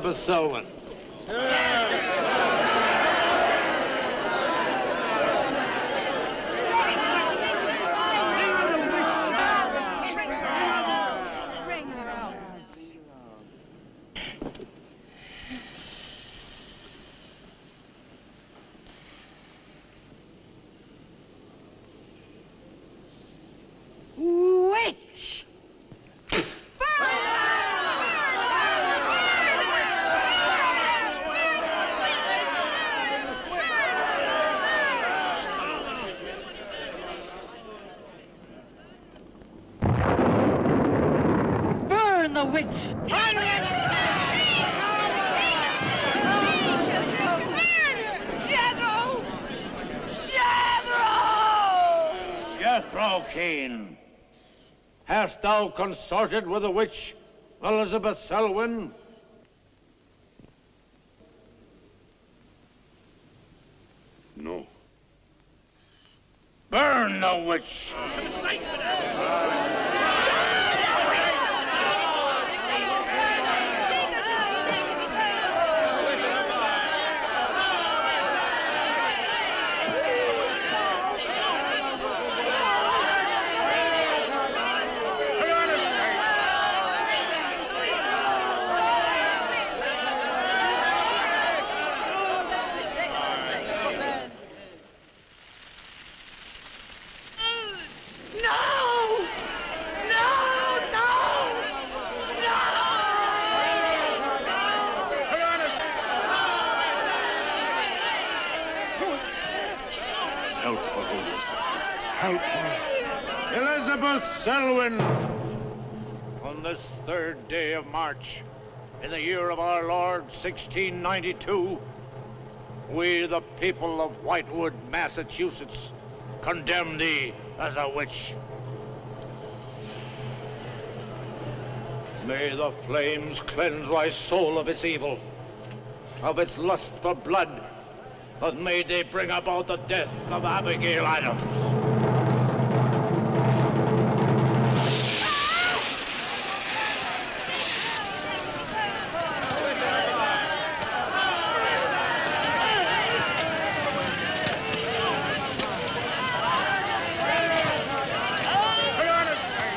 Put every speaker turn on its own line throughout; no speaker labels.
Elizabeth Selwyn.
Witch! Burn the witch!
Jethro!
Kane, hast thou consorted with the witch Elizabeth Selwyn?
No.
Burn the witch!
No! No! No!
Help her, Lucifer. Help her.
Elizabeth Selwyn, on this third day of March, in the year of our Lord 1692, we, the people of Whitewood, Massachusetts, condemn thee as a witch. May the flames cleanse thy soul of its evil, of its lust for blood, and may they bring about the death of Abigail Adams.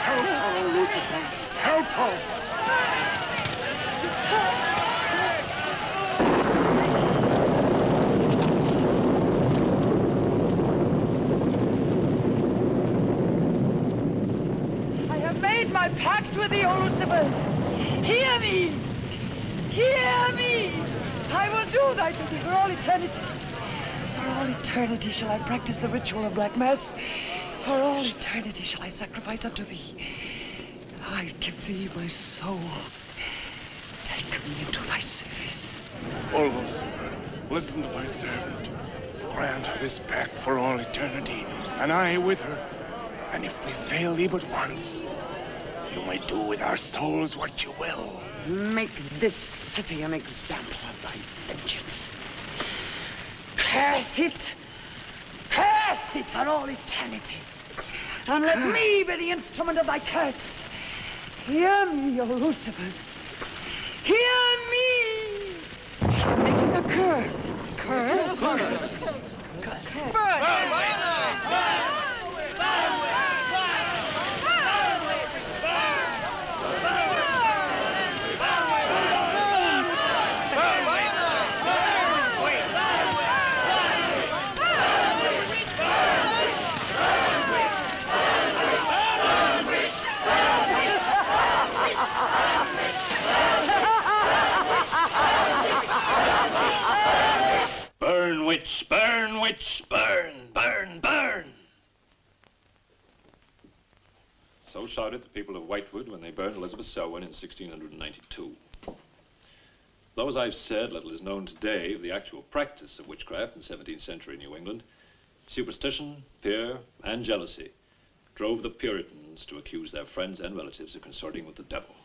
Help her, Lucifer. Help her.
I have made my pact with thee, O Lucifer. Hear me! Hear me! I will do thy bidding for all eternity. For all eternity shall I practice the ritual of Black Mass. For all eternity shall I sacrifice unto thee. I give thee my soul. Take me into thy service.
Lucifer, listen to thy servant. Grant her this pact for all eternity, and I with her. And if we fail thee but once, you may do with our souls what you will.
Make this city an example vengeance. Curse it! Curse it for all eternity! And let me be the instrument of thy curse. Hear me, O Lucifer. Hear me! Making a curse. Curse? Curse.
Burn, witch, burn, witch, burn, burn, burn. So shouted the people of Whitewood when they burned Elizabeth Selwyn in 1692. Though, as I've said, little is known today of the actual practice of witchcraft in 17th century New England, superstition, fear, and jealousy drove the Puritans to accuse their friends and relatives of consorting with the devil.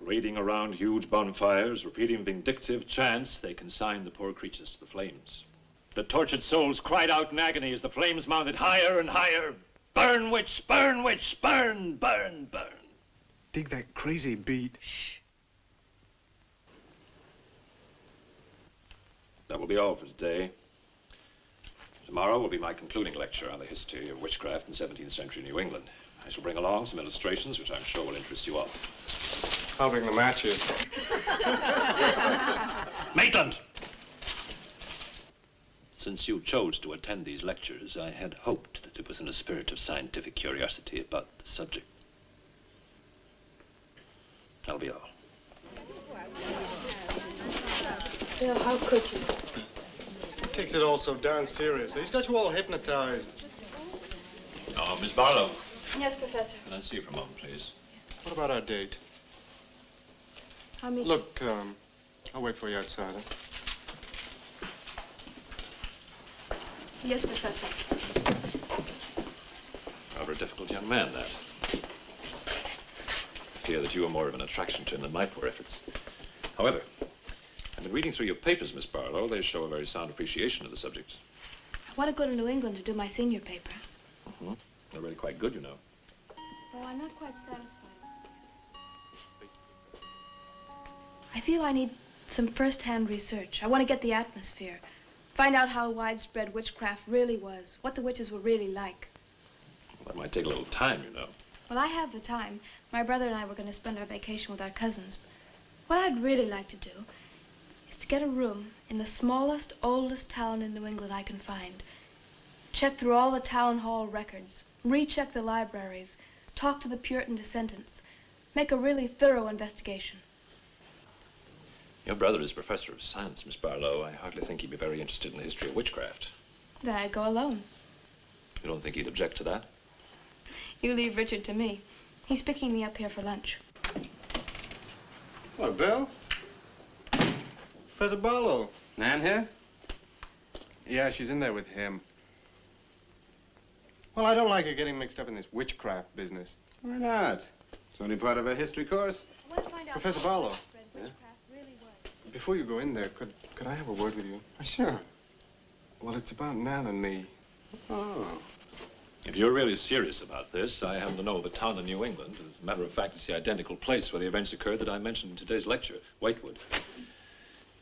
Parading around huge bonfires, repeating vindictive chants, they consigned the poor creatures to the flames. The tortured souls cried out in agony as the flames mounted higher and higher. Burn, witch, burn, witch, burn, burn, burn.
Dig that crazy beat.
Shh.
That will be all for today. Tomorrow will be my concluding lecture on the history of witchcraft in 17th century New England. I shall bring along some illustrations which I'm sure will interest you all.
I'll bring the matches.
Maitland! Since you chose to attend these lectures, I had hoped that it was in a spirit of scientific curiosity about the subject. That'll be all.
Bill, how could you?
He takes it all so darn seriously. He's got you all hypnotized.
Oh, Miss Barlow,
Yes, Professor.
can I see you for a moment, please?
What about our date?
I'll meet
Look, um, I'll wait for you outside. Huh?
Yes, Professor.
Rather a difficult young man, that. I fear that you are more of an attraction to him than my poor efforts. However, I've been reading through your papers, Miss Barlow. They show a very sound appreciation of the subject.
I want to go to New England to do my senior paper. Mm-hmm.
They're really quite good, you know.
Oh, I'm not quite satisfied. I feel I need some first-hand research. I want to get the atmosphere. Find out how widespread witchcraft really was, what the witches were really like.
Well, That might take a little time, you know.
Well, I have the time. My brother and I were going to spend our vacation with our cousins. What I'd really like to do is to get a room in the smallest, oldest town in New England I can find. Check through all the town hall records, recheck the libraries, talk to the Puritan descendants, make a really thorough investigation.
Your brother is professor of science, Miss Barlow. I hardly think he'd be very interested in the history of witchcraft.
Then I'd go alone.
You don't think he'd object to that?
You leave Richard to me. He's picking me up here for lunch.
What, Bill? Professor Barlow.
Nan here?
Yeah, she's in there with him. Well, I don't like her getting mixed up in this witchcraft business.
Why not? It's only part of a history course.
I want to find out
Professor Barlow.
widespread witchcraft really was.
Before you go in there, could could I have a word with you?
Sure.
Well, it's about Nan and me.
Oh.
If you're really serious about this, I happen to know of a town in New England. As a matter of fact, it's the identical place where the events occurred that I mentioned in today's lecture, Whitewood.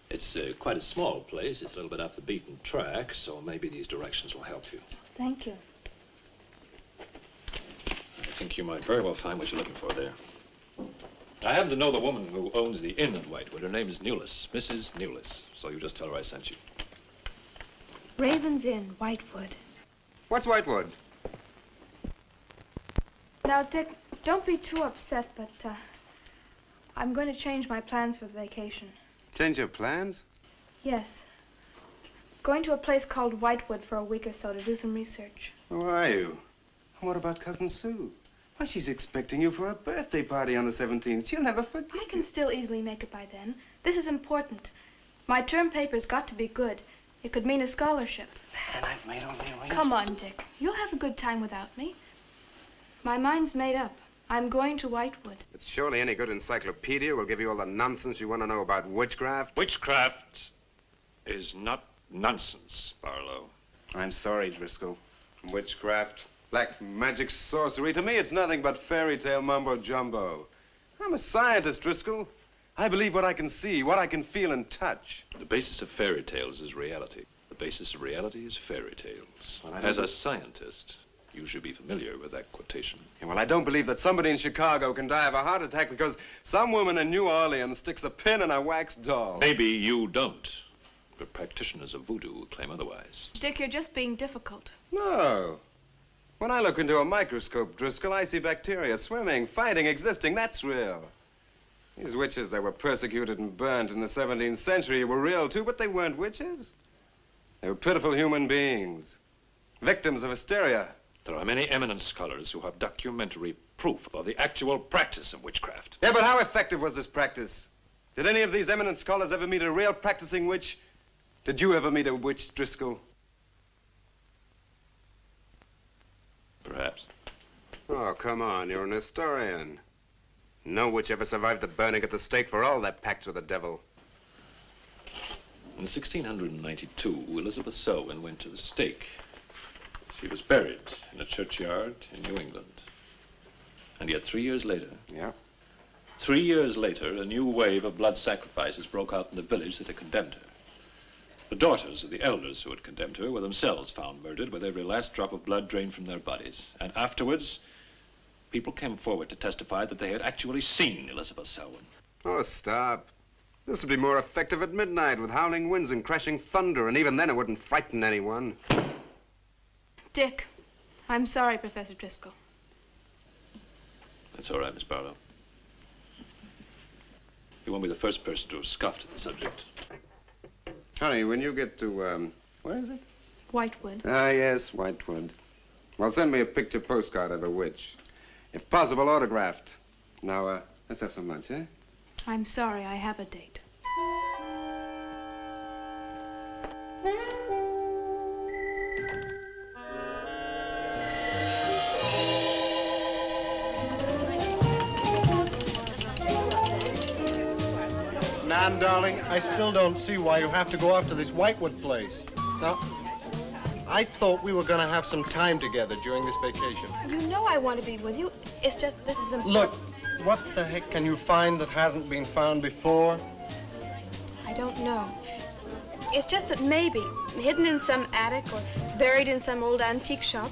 It's uh, quite a small place. It's a little bit off the beaten track, so maybe these directions will help you.
Thank you.
I think you might very well find what you're looking for there. I happen to know the woman who owns the inn at Whitewood. Her name is Newless, Mrs. Newless. So you just tell her I sent you.
Raven's Inn, Whitewood.
What's Whitewood?
Now, Dick, don't be too upset, but uh, I'm going to change my plans for the vacation.
Change your plans?
Yes. Going to a place called Whitewood for a week or so to do some research.
Who are you? And What about Cousin Sue? Why, she's expecting you for a birthday party on the 17th. She'll never forget.
I can still easily make it by then. This is important. My term paper's got to be good. It could mean a scholarship.
And I've made all the arrangements.
Come on, Dick. You'll have a good time without me. My mind's made up. I'm going to Whitewood.
But surely any good encyclopedia will give you all the nonsense you want to know about witchcraft.
Witchcraft is not nonsense, Barlow.
I'm sorry, Driscoll. Witchcraft, black magic, sorcery. To me, it's nothing but fairy tale mumbo jumbo. I'm a scientist, Driscoll. I believe what I can see, what I can feel and touch.
The basis of fairy tales is reality. The basis of reality is fairy tales.
Well,
As a scientist, you should be familiar with that quotation.
Yeah, well, I don't believe that somebody in Chicago can die of a heart attack because some woman in New Orleans sticks a pin in a wax doll.
Maybe you don't, but practitioners of voodoo claim otherwise.
Dick, you're just being difficult.
No. When I look into a microscope, Driscoll, I see bacteria swimming, fighting, existing. That's real. These witches that were persecuted and burnt in the 17th century were real, too, but they weren't witches. They were pitiful human beings, victims of hysteria.
There are many eminent scholars who have documentary proof of the actual practice of witchcraft.
Yeah, but how effective was this practice? Did any of these eminent scholars ever meet a real practicing witch? Did you ever meet a witch, Driscoll?
Perhaps.
Oh, come on, you're an historian. No witch ever survived the burning at the stake for all that pact with the devil.
In 1692, Elizabeth Selwyn went to the stake. She was buried in a churchyard in New England. And yet, three years later,
Yeah?
three years later, a new wave of blood sacrifices broke out in the village that had condemned her. The daughters of the elders who had condemned her were themselves found murdered with every last drop of blood drained from their bodies. And afterwards, people came forward to testify that they had actually seen Elizabeth Selwyn.
Oh, stop. This would be more effective at midnight with howling winds and crashing thunder, and even then it wouldn't frighten anyone.
Dick, I'm sorry, Professor Driscoll.
That's all right, Miss Barlow. You won't be the first person to have scoffed at the subject.
Honey, when you get to, um, where is it?
Whitewood.
Ah, yes, Whitewood. Well, send me a picture postcard of a witch. If possible, autographed. Now, uh, let's have some lunch, eh?
I'm sorry, I have a date.
Nan, darling, I still don't see why you have to go off to this Whitewood place. Now, I thought we were going to have some time together during this vacation.
You know I want to be with you. It's just this is important.
Look, what the heck can you find that hasn't been found before?
I don't know. It's just that maybe, hidden in some attic or buried in some old antique shop,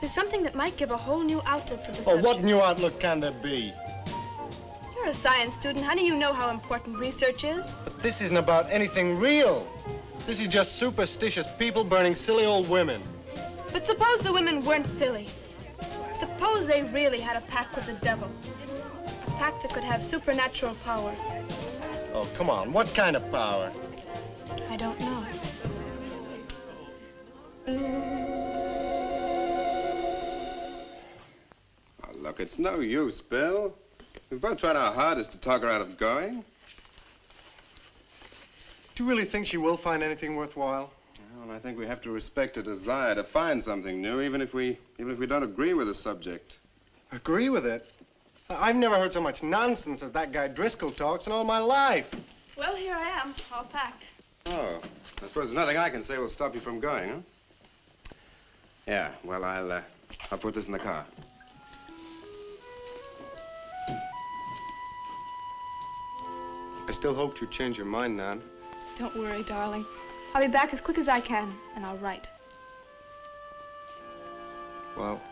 there's something that might give a whole new outlook to the
Oh,
subject.
what new outlook can there be?
You're a science student, honey. You know how important research is.
But this isn't about anything real. This is just superstitious people burning silly old women.
But suppose the women weren't silly. Suppose they really had a pact with the devil. A pact that could have supernatural power.
Oh, come on. What kind of power?
I don't know.
Oh, look, it's no use, Bill. We've both tried our hardest to talk her out of going.
Do you really think she will find anything worthwhile?
Well, I think we have to respect her desire to find something new, even if we, even if we don't agree with the subject.
Agree with it? I- I've never heard so much nonsense as that guy Driscoll talks in all my life.
Well, here I am, all packed.
Oh, I suppose there's nothing I can say will stop you from going, huh? Yeah, well, I'll, uh, I'll put this in the car.
I still hoped you'd change your mind, Nan.
Don't worry, darling. I'll be back as quick as I can, and I'll write.
Well,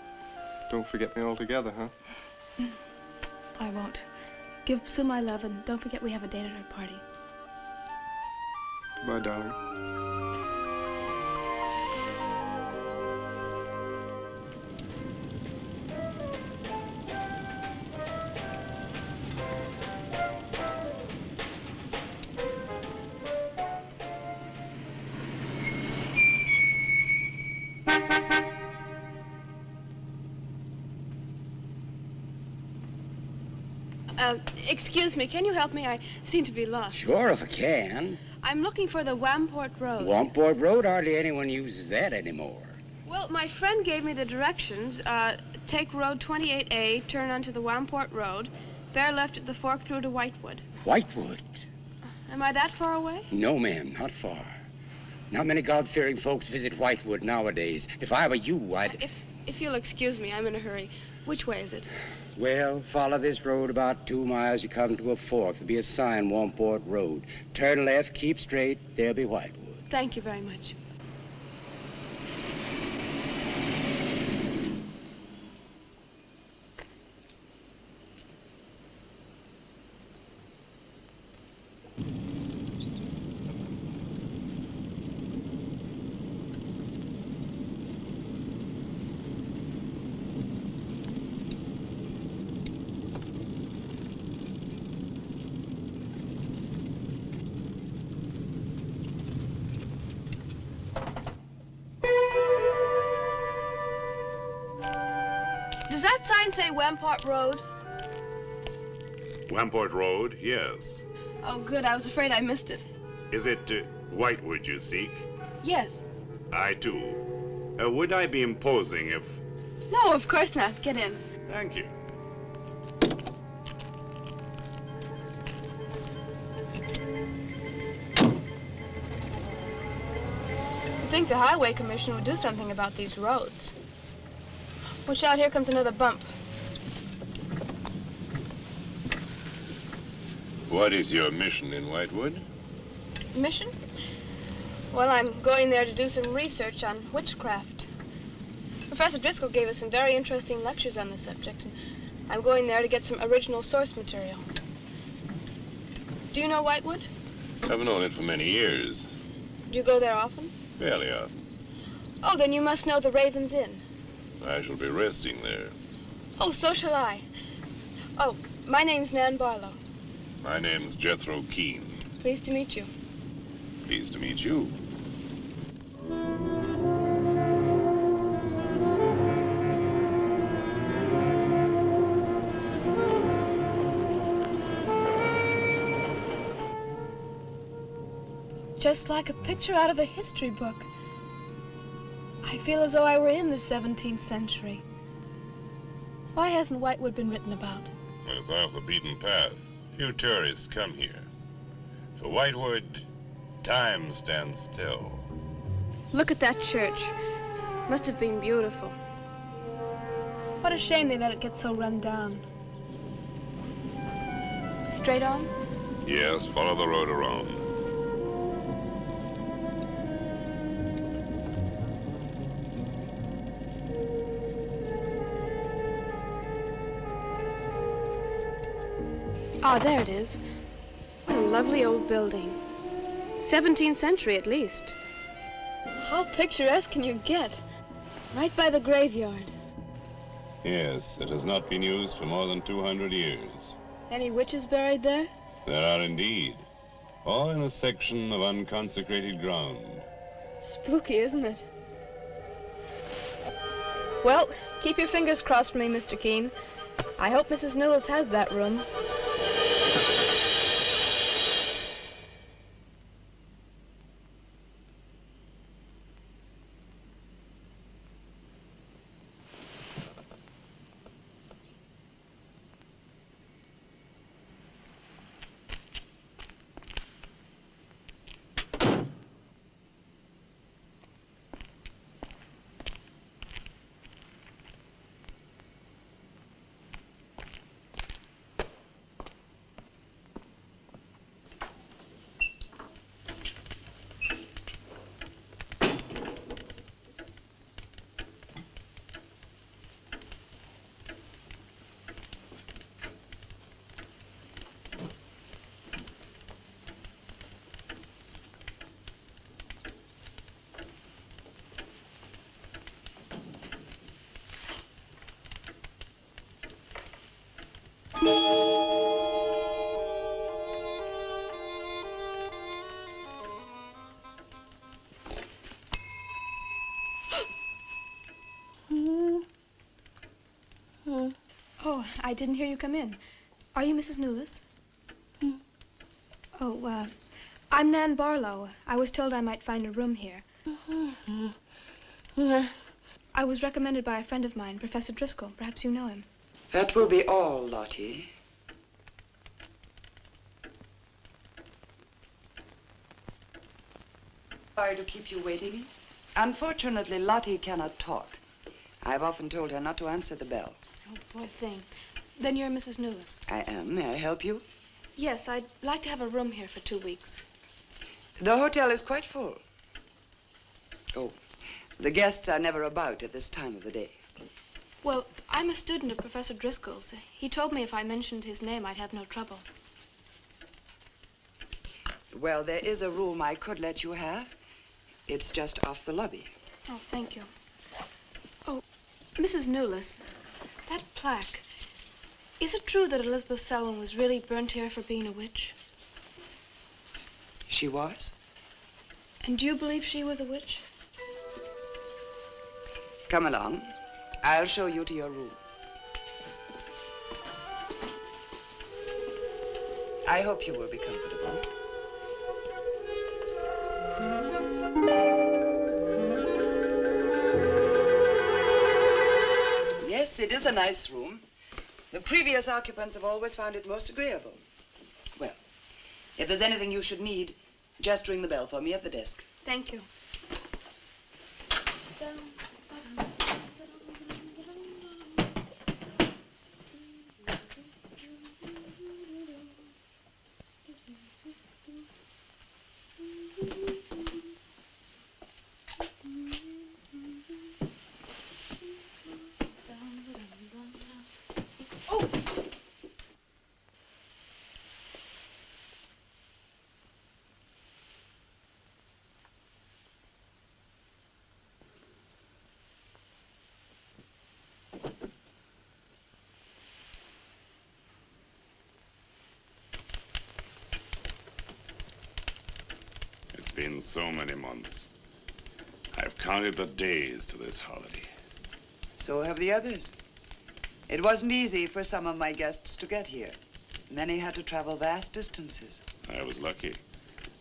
don't forget me altogether, huh?
I won't. Give Sue my love, and don't forget we have a date at her party.
Goodbye, darling.
Uh, excuse me, can you help me? I seem to be lost.
Sure, if I can.
I'm looking for the Wamport Road.
Wamport Road, hardly anyone uses that anymore.
Well, my friend gave me the directions. Uh, take Road 28A, turn onto the Wamport Road, bear left at the fork through to Whitewood.
Whitewood?
Am I that far away?
No, ma'am, not far. Not many God-fearing folks visit Whitewood nowadays. If I were you, I'd...
If, if you'll excuse me, I'm in a hurry. Which way is it?
Well, follow this road about two miles. You come to a fork. There'll be a sign, Wamport Road. Turn left, keep straight. There'll be Whitewood.
Thank you very much. Wamport Road?
Wamport Road, yes.
Oh, good. I was afraid I missed it.
Is it uh, Whitewood you seek?
Yes.
I too. Uh, would I be imposing if...
No, of course not. Get in.
Thank you.
I think the Highway Commission would do something about these roads. Watch out, here comes another bump.
What is your mission in Whitewood?
Mission? Well, I'm going there to do some research on witchcraft. Professor Driscoll gave us some very interesting lectures on the subject, and I'm going there to get some original source material. Do you know Whitewood?
I've known it for many years.
Do you go there often?
Fairly often.
Oh, then you must know the Raven's Inn.
I shall be resting there.
Oh, so shall I. Oh, my name's Nan Barlow.
My name's Jethro Keane.
Pleased to meet you.
Pleased to meet you.
Just like a picture out of a history book. I feel as though I were in the 17th century. Why hasn't Whitewood been written about?
It's off the beaten path. Few tourists come here. For Whitewood, time stands still.
Look at that church. Must have been beautiful. What a shame they let it get so run down. Straight on?
Yes, follow the road around.
Ah, there it is. What a lovely old building. 17th century at least. How picturesque can you get? Right by the graveyard.
Yes, it has not been used for more than 200 years.
Any witches buried there?
There are indeed. All in a section of unconsecrated ground.
Spooky, isn't it? Well, keep your fingers crossed for me, Mr. Keane. I hope Mrs. Newless has that room. Oh, I didn't hear you come in. Are you Mrs. Newless? Oh, uh, I'm Nan Barlow. I was told I might find a room here. I was recommended by a friend of mine, Professor Driscoll. Perhaps you know him.
That will be all, Lottie. Sorry to keep you waiting. Unfortunately, Lottie cannot talk. I've often told her not to answer the bell.
Oh, poor thing. Then you're Mrs. Newless.
I am. May I help you?
Yes, I'd like to have a room here for two weeks.
The hotel is quite full. Oh, the guests are never about at this time of the day.
Well, I'm a student of Professor Driscoll's. He told me if I mentioned his name, I'd have no trouble.
Well, there is a room I could let you have. It's just off the lobby.
Oh, thank you. Oh, Mrs. Newless, that plaque. Is it true that Elizabeth Selwyn was really burnt here for being a witch?
She was?
And do you believe she was a witch?
Come along. I'll show you to your room. I hope you will be comfortable. Hmm? It is a nice room. The previous occupants have always found it most agreeable. Well, if there's anything you should need, just ring the bell for me at the desk.
Thank you.
Been so many months. I've counted the days to this holiday.
So have the others. It wasn't easy for some of my guests to get here. Many had to travel vast distances.
I was lucky.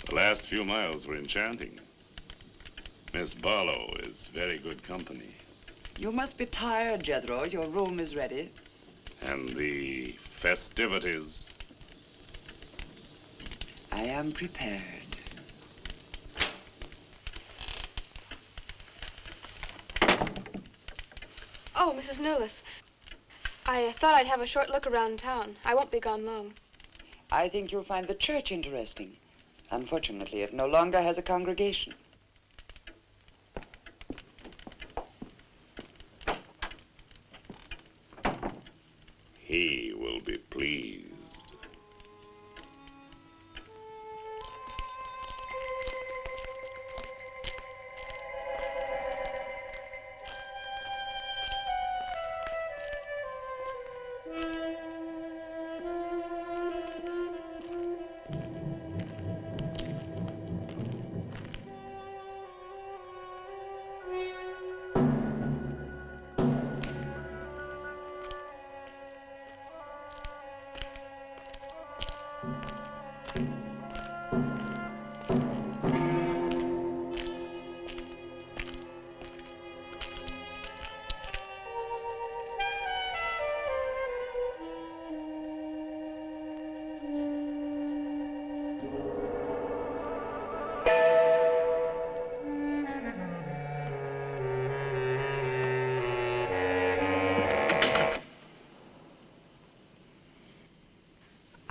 The last few miles were enchanting. Miss Barlow is very good company.
You must be tired, Jethro. Your room is ready.
And the festivities.
I am prepared.
Oh, Mrs. Newless. I thought I'd have a short look around town. I won't be gone long.
I think you'll find the church interesting. Unfortunately, it no longer has a congregation.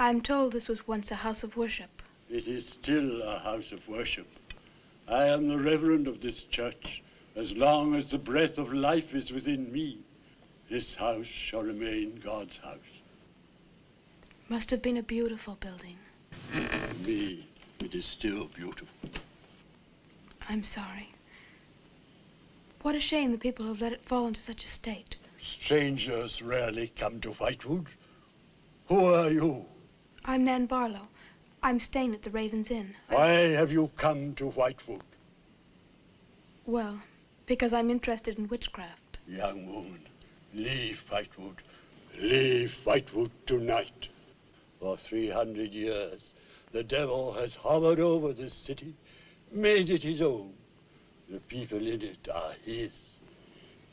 I'm told this was once a house of worship.
It is still a house of worship. I am the reverend of this church. As long as the breath of life is within me, this house shall remain God's house.
Must have been a beautiful building.
To me, it is still beautiful.
I'm sorry. What a shame the people have let it fall into such a state.
Strangers rarely come to Whitewood. Who are you?
I'm Nan Barlow. I'm staying at the Raven's Inn.
Why have you come to Whitewood?
Well, because I'm interested in witchcraft.
Young woman, leave Whitewood. Leave Whitewood tonight. For 300 years, the devil has hovered over this city, made it his own. The people in it are his.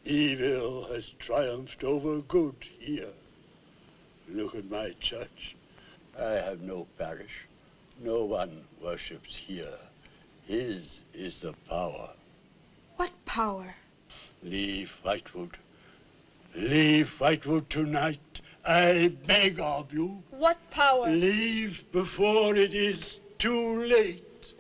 Evil has triumphed over good here. Look at my church. I have no parish. No one worships here. His is the power.
What power?
Leave Whitewood. Leave Whitewood tonight. I beg of you.
What power?
Leave before it is too late.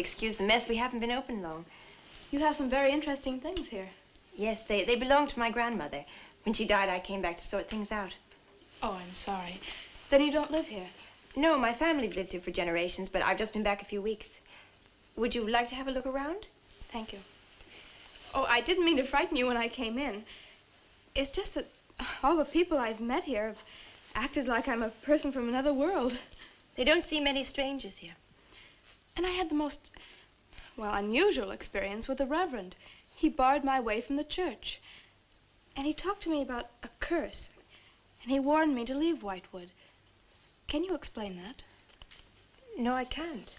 Excuse the mess. We haven't been open long.
You have some very interesting things here.
Yes, they, they belong to my grandmother. When she died, I came back to sort things out.
Oh, I'm sorry. Then you don't live here?
No, my family have lived here for generations, but I've just been back a few weeks. Would you like to have a look around?
Thank you. Oh, I didn't mean to frighten you when I came in. It's just that all the people I've met here have acted like I'm a person from another world.
They don't see many strangers here.
And I had the most, well, unusual experience with the Reverend. He barred my way from the church. And he talked to me about a curse. And he warned me to leave Whitewood. Can you explain that?
No, I can't.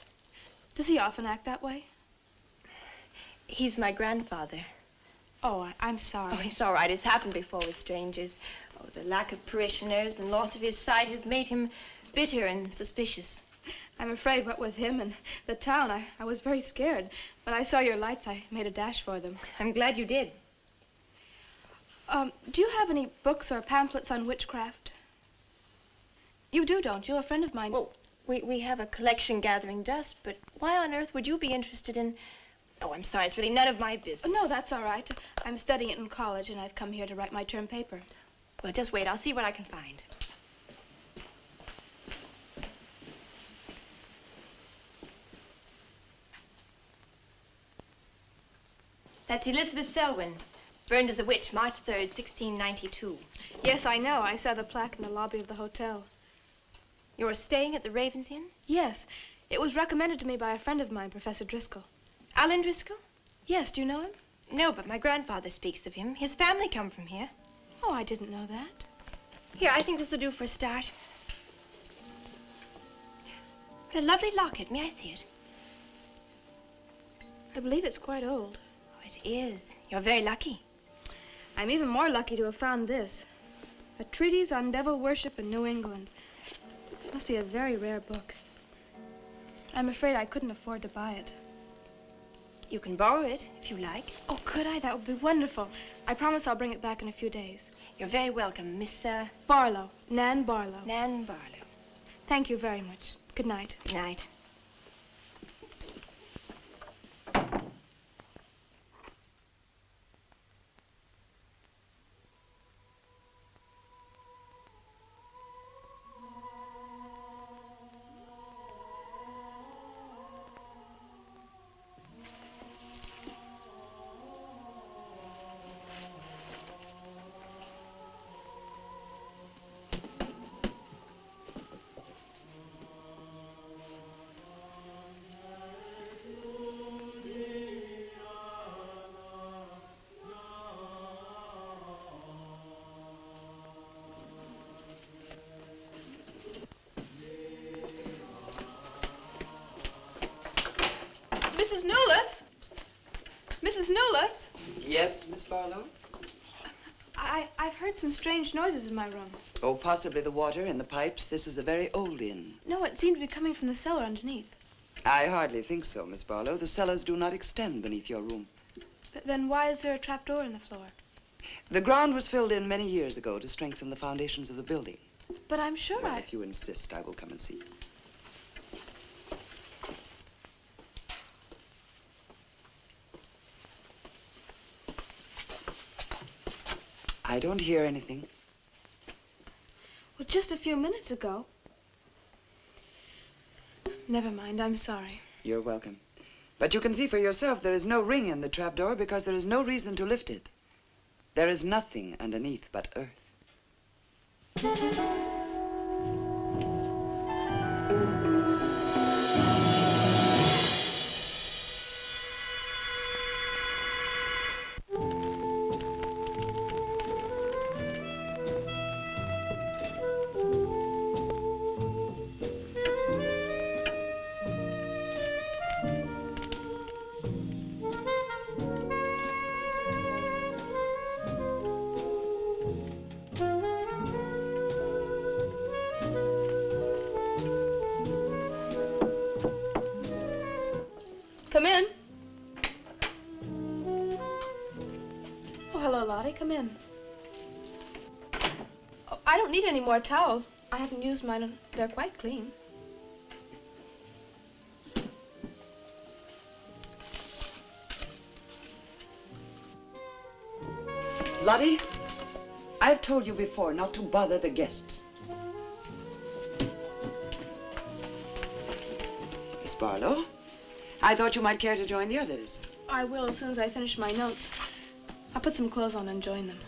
Does he often act that way?
He's my grandfather.
Oh, I, I'm sorry.
Oh, it's all right. It's happened before with strangers. Oh, the lack of parishioners and loss of his sight has made him bitter and suspicious.
I'm afraid what with him and the town, I, I was very scared. When I saw your lights, I made a dash for them.
I'm glad you did.
Um, do you have any books or pamphlets on witchcraft? You do, don't you? A friend of mine.
Well, we, we have a collection gathering dust, but why on earth would you be interested in... Oh, I'm sorry. It's really none of my business.
Oh, no, that's all right. I'm studying it in college, and I've come here to write my term paper.
Well, just wait. I'll see what I can find. That's Elizabeth Selwyn, burned as a witch, March 3rd, 1692.
Yes, I know. I saw the plaque in the lobby of the hotel.
You're staying at the Ravens Inn?
Yes. It was recommended to me by a friend of mine, Professor Driscoll.
Alan Driscoll?
Yes, do you know him?
No, but my grandfather speaks of him. His family come from here.
Oh, I didn't know that.
Here, I think this will do for a start. What a lovely locket. May I see it?
I believe it's quite old.
It is. You're very lucky.
I'm even more lucky to have found this. A treatise on devil worship in New England. This must be a very rare book. I'm afraid I couldn't afford to buy it.
You can borrow it if you like.
Oh, could I? That would be wonderful. I promise I'll bring it back in a few days.
You're very welcome, Miss, uh...
Barlow. Nan Barlow.
Nan Barlow.
Thank you very much. Good night.
Good night.
Yes, Miss Barlow?
I, I've heard some strange noises in my room.
Oh, possibly the water in the pipes. This is a very old inn.
No, it seemed to be coming from the cellar underneath.
I hardly think so, Miss Barlow. The cellars do not extend beneath your room.
Th then why is there a trapdoor in the floor?
The ground was filled in many years ago to strengthen the foundations of the building.
But I'm sure
well,
I...
if you insist, I will come and see. I don't hear anything.
Well, just a few minutes ago. Never mind, I'm sorry.
You're welcome. But you can see for yourself there is no ring in the trapdoor because there is no reason to lift it. There is nothing underneath but earth.
I don't need any more towels. I haven't used mine, they're quite clean.
Lottie, I've told you before not to bother the guests. Miss Barlow, I thought you might care to join the others.
I will as soon as I finish my notes. I'll put some clothes on and join them.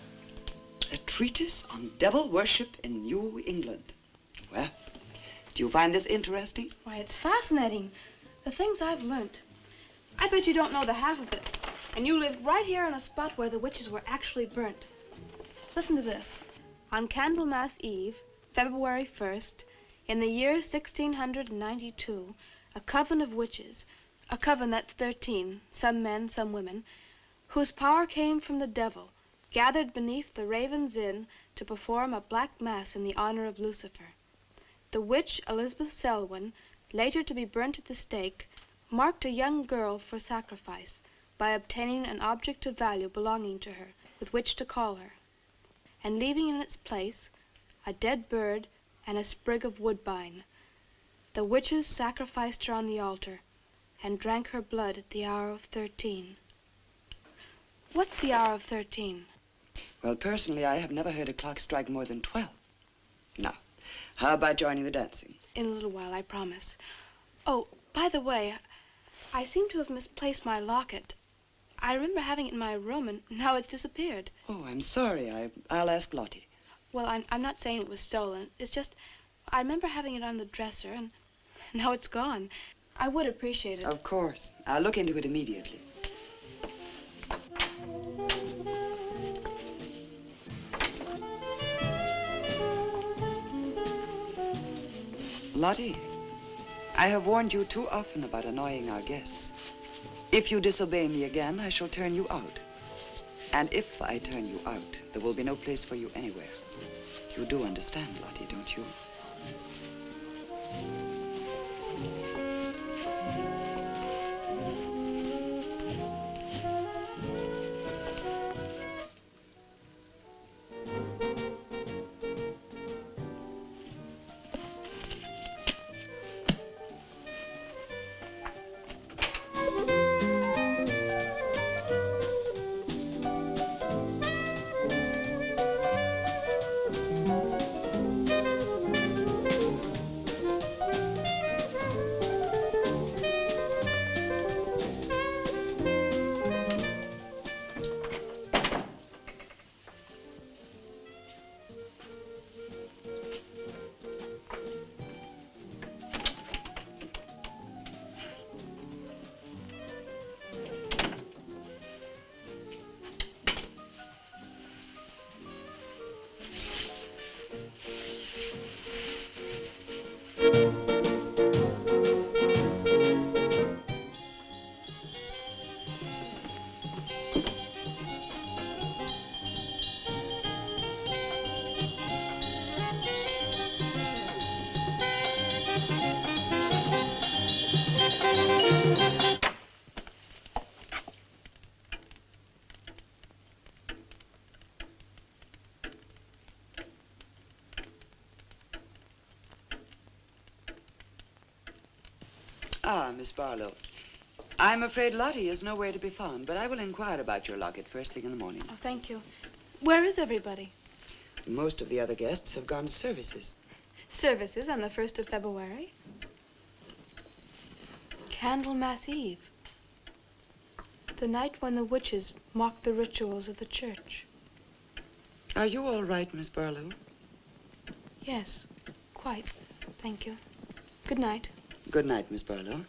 Treatise on devil worship in New England. Well, do you find this interesting?
Why, it's fascinating. The things I've learned. I bet you don't know the half of it. And you live right here on a spot where the witches were actually burnt. Listen to this. On Candlemas Eve, February 1st, in the year 1692, a coven of witches, a coven that's 13, some men, some women, whose power came from the devil, gathered beneath the Raven's Inn to perform a black mass in the honor of Lucifer. The witch Elizabeth Selwyn, later to be burnt at the stake, marked a young girl for sacrifice by obtaining an object of value belonging to her with which to call her, and leaving in its place a dead bird and a sprig of woodbine. The witches sacrificed her on the altar and drank her blood at the hour of thirteen. What's the hour of thirteen?
Well, personally, I have never heard a clock strike more than 12. Now, how about joining the dancing?
In a little while, I promise. Oh, by the way, I seem to have misplaced my locket. I remember having it in my room, and now it's disappeared.
Oh, I'm sorry. I, I'll ask Lottie.
Well, I'm, I'm not saying it was stolen. It's just, I remember having it on the dresser, and now it's gone. I would appreciate it.
Of course. I'll look into it immediately. Lottie, I have warned you too often about annoying our guests. If you disobey me again, I shall turn you out. And if I turn you out, there will be no place for you anywhere. You do understand, Lottie, don't you? Ah, Miss Barlow. I'm afraid Lottie is nowhere to be found, but I will inquire about your locket first thing in the morning.
Oh, thank you. Where is everybody?
Most of the other guests have gone to services.
Services on the 1st of February. Candlemas Eve. The night when the witches mocked the rituals of the church.
Are you all right, Miss Barlow?
Yes, quite. Thank you. Good night.
Good night, Miss Barlow.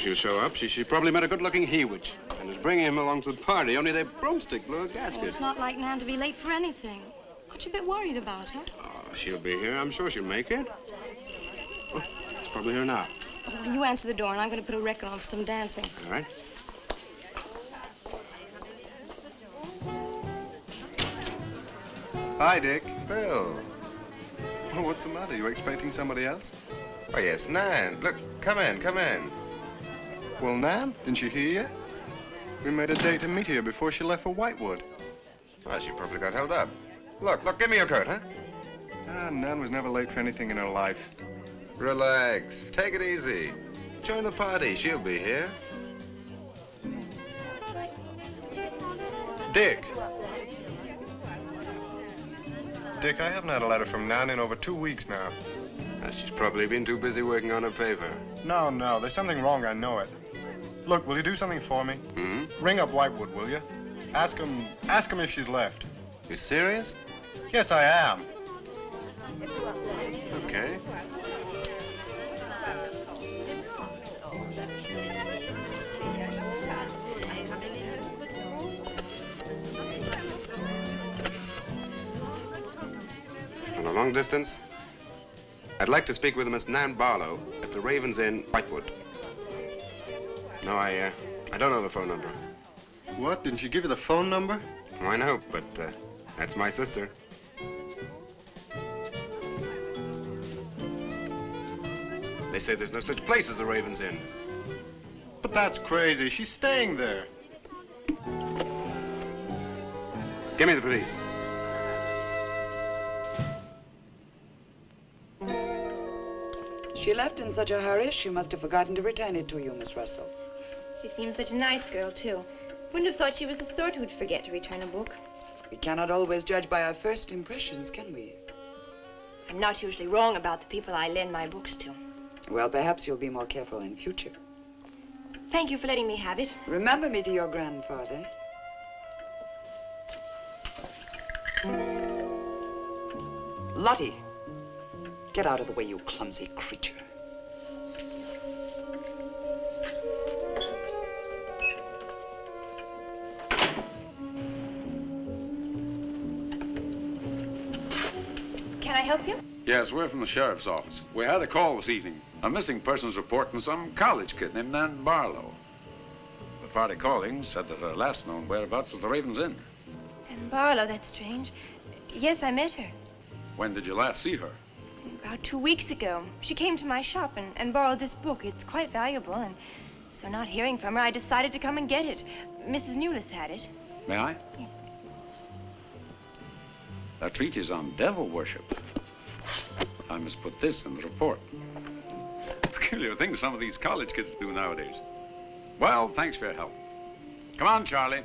She'll show up. She, she probably met a good-looking Hewich and is bringing him along to the party, only their broomstick blew a
Oh,
gasket.
it's not like Nan to be late for anything. Aren't you a bit worried about her?
Oh, she'll be here. I'm sure she'll make it. Oh, it's probably here now.
Oh, you answer the door, and I'm going to put a record on for some dancing.
All right.
Hi, Dick.
Bill.
Oh, what's the matter? You expecting somebody else?
Oh, yes, Nan. Look, come in, come in.
Well, Nan, didn't she hear yet? We made a date to meet here before she left for Whitewood.
Well, she probably got held up. Look, look, give me your coat, huh?
Ah, Nan was never late for anything in her life.
Relax. Take it easy. Join the party. She'll be here.
Dick. Dick, I haven't had a letter from Nan in over two weeks now.
Uh, she's probably been too busy working on her paper.
No, no, there's something wrong, I know it. Look, will you do something for me?
Hmm?
Ring up Whitewood, will you? Ask him, ask him if she's left.
You serious?
Yes, I am.
Okay. On a long distance? I'd like to speak with Miss Nan Barlow at the Ravens Inn, Whitewood. No, I, uh, I don't know the phone number.
What? Didn't she give you the phone number?
I know, but uh, that's my sister. They say there's no such place as the Ravens Inn.
But that's crazy. She's staying there.
Give me the police.
She left in such a hurry, she must have forgotten to return it to you, Miss Russell.
She seems such a nice girl, too. Wouldn't have thought she was the sort who'd forget to return a book.
We cannot always judge by our first impressions, can we?
I'm not usually wrong about the people I lend my books to.
Well, perhaps you'll be more careful in future.
Thank you for letting me have it.
Remember me to your grandfather. Lottie, get out of the way, you clumsy creature.
I help you?
Yes, we're from the sheriff's office. We had a call this evening. A missing persons report from some college kid named Nan Barlow. The party calling said that her last known whereabouts was the Raven's Inn.
And Barlow, that's strange. Yes, I met her.
When did you last see her?
About two weeks ago. She came to my shop and, and borrowed this book. It's quite valuable, and so not hearing from her, I decided to come and get it. Mrs. Newless had it.
May I?
Yes.
A treatise on devil worship. I must put this in the report. Peculiar things some of these college kids do nowadays. Well, thanks for your help. Come on, Charlie.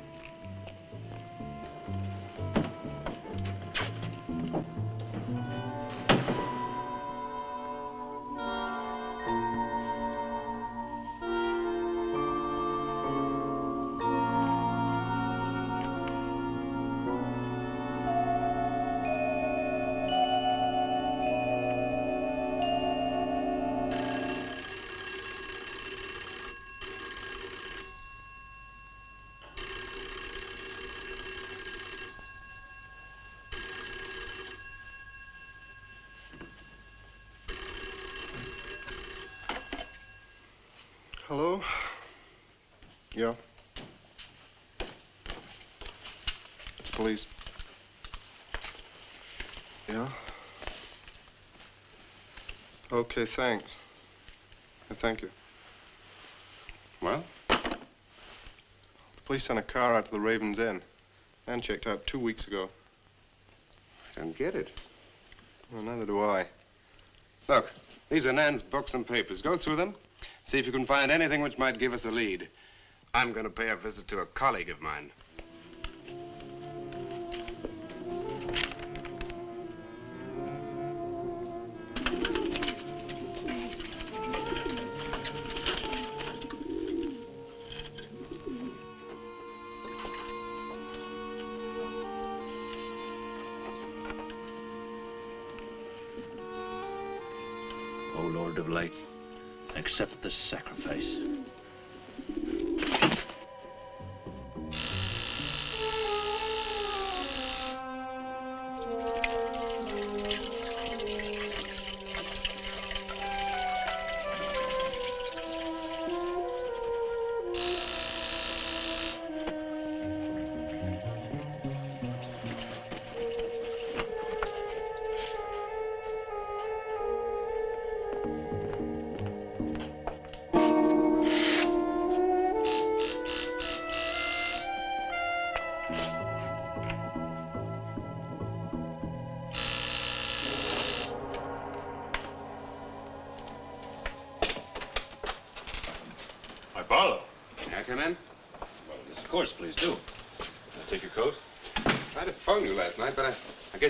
Okay, thanks. Thank you.
Well?
The police sent a car out to the Raven's Inn. and checked out two weeks ago.
I don't get it.
Well, neither do I.
Look, these are Nan's books and papers. Go through them. See if you can find anything which might give us a lead. I'm going to pay a visit to a colleague of mine.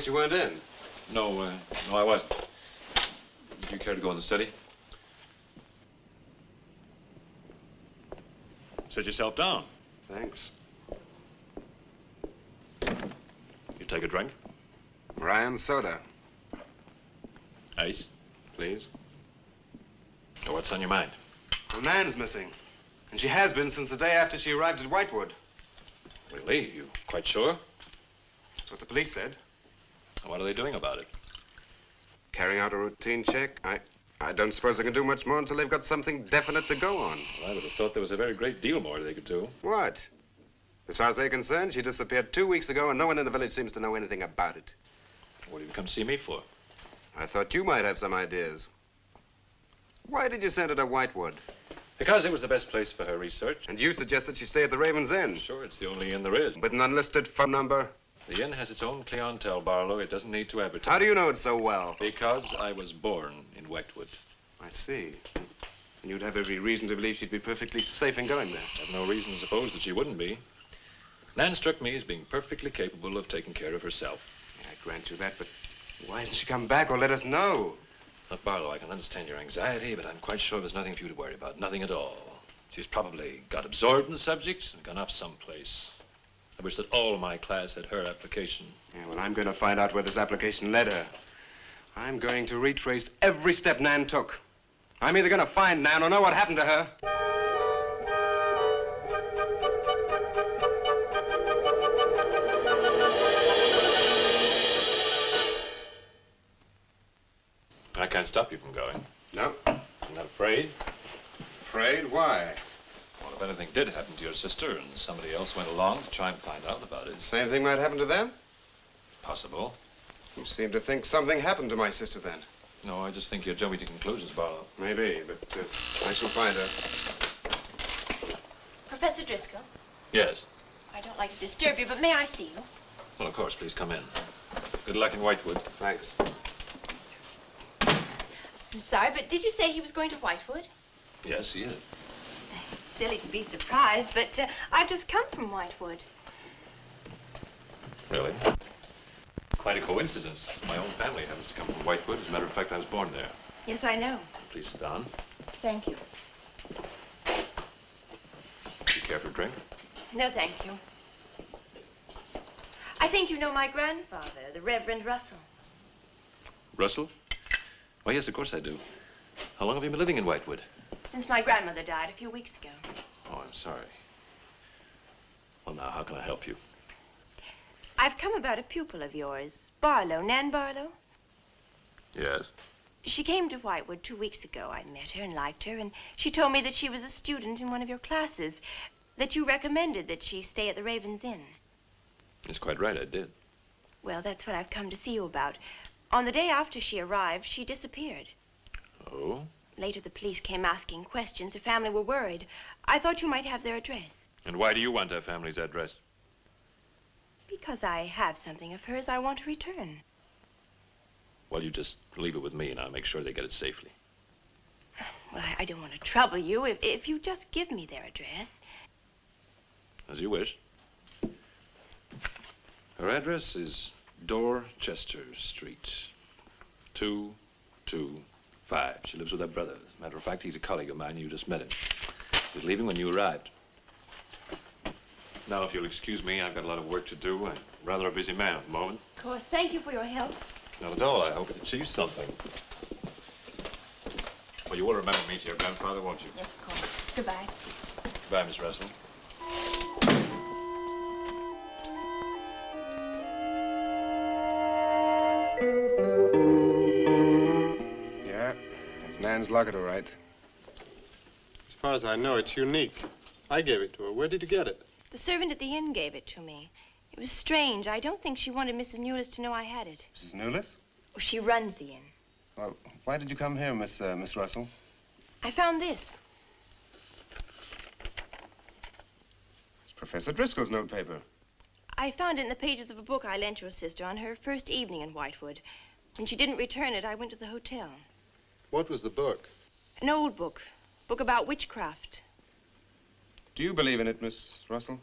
Guess you weren't in.
No, uh, no, I wasn't. Would you care to go in the study? Sit yourself down.
Thanks.
You take a drink?
Ryan soda,
Ice?
please.
Or what's on your mind?
Well, Nan's missing. And she has been since the day after she arrived at Whitewood.
Really? You quite sure?
That's what the police said.
What are they doing about it?
Carrying out a routine check. I, I don't suppose they can do much more until they've got something definite to go on.
Well, I would have thought there was a very great deal more they could do.
What? As far as they're concerned, she disappeared two weeks ago, and no one in the village seems to know anything about it.
What have you come see me for?
I thought you might have some ideas. Why did you send her to Whitewood?
Because it was the best place for her research.
And you suggested she stay at the Raven's Inn.
Sure, it's the only inn there is.
With an unlisted phone number?
The inn has its own clientele, Barlow. It doesn't need to advertise.
How do you know it so well?
Because I was born in Whitewood.
I see. And you'd have every reason to believe she'd be perfectly safe in going there.
I have no reason to suppose that she wouldn't be. Nan struck me as being perfectly capable of taking care of herself.
I grant you that, but why hasn't she come back or let us know?
Look, Barlow, I can understand your anxiety, but I'm quite sure there's nothing for you to worry about. Nothing at all. She's probably got absorbed in the subject and gone off someplace. I wish that all my class had her application.
Yeah, well, I'm going to find out where this application led her. I'm going to retrace every step Nan took. I'm either going to find Nan or know what happened to her.
I can't stop you from going.
No.
I'm not afraid.
Afraid? Why?
Well, if anything did happen to your sister and somebody else went along to try and find out about it, The
Same thing might happen to them?
possible.
You seem to think something happened to my sister then.
No, I just think you're jumping to conclusions, Barlow.
Maybe, but uh, I shall find her.
Professor Driscoll,
Yes.
I don't like to disturb you, but may I see you?
Well, of course, please come in. Good luck in Whitewood.
Thanks.
I'm sorry, but did you say he was going to Whitewood?
Yes, he is.
Silly to be surprised, but uh, I've just come from Whitewood.
Really? Quite a coincidence. My own family happens to come from Whitewood. As a matter of fact, I was born there.
Yes, I know.
Please sit down.
Thank you.
You care for a drink?
No, thank you. I think you know my grandfather, the Reverend Russell.
Russell? Why, yes, of course I do. How long have you been living in Whitewood?
Since my grandmother died a few weeks ago.
I'm sorry. Well, now, how can I help you?
I've come about a pupil of yours, Barlow, Nan Barlow.
Yes.
She came to Whitewood two weeks ago. I met her and liked her, and she told me that she was a student in one of your classes, that you recommended that she stay at the Raven's Inn.
That's quite right, I did.
Well, that's what I've come to see you about. On the day after she arrived, she disappeared.
Oh?
Later, the police came asking questions. Her family were worried. I thought you might have their address.
And why do you want her family's address?
Because I have something of hers I want to return.
Well, you just leave it with me and I'll make sure they get it safely.
Well, I, I don't want to trouble you. If, if you just give me their address.
As you wish. Her address is Dorchester Street. 225. She lives with her brother. As a matter of fact, he's a colleague of mine. You just met him. He was leaving when you arrived. Now, if you'll excuse me, I've got a lot of work to do. I'm rather a busy man at the moment.
Of course, thank you for your help.
Not at all. I hope it achieves something. Well, you will remember me to your grandfather, won't you?
Yes, of course. Goodbye.
Goodbye, Miss Russell.
Yeah, that's Nan's locket, all right.
As far as I know, it's unique. I gave it to her. Where did you get it?
The servant at the inn gave it to me. It was strange. I don't think she wanted Mrs. Newless to know I had it.
Mrs. Newless?
Oh, she runs the inn.
Well, why did you come here, Miss, uh, Miss Russell?
I found this.
It's Professor Driscoll's notepaper.
I found it in the pages of a book I lent your sister on her first evening in Whitewood. When she didn't return it, I went to the hotel.
What was the book?
An old book. Book about witchcraft.
Do you believe in it, Miss Russell?